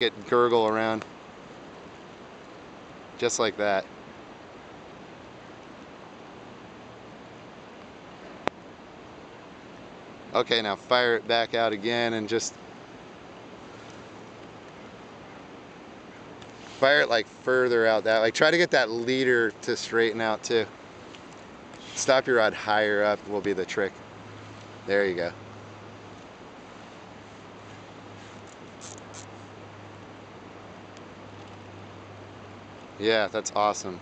it gurgle around. Just like that. Okay, now fire it back out again and just fire it like further out that like try to get that leader to straighten out too stop your rod higher up will be the trick there you go yeah that's awesome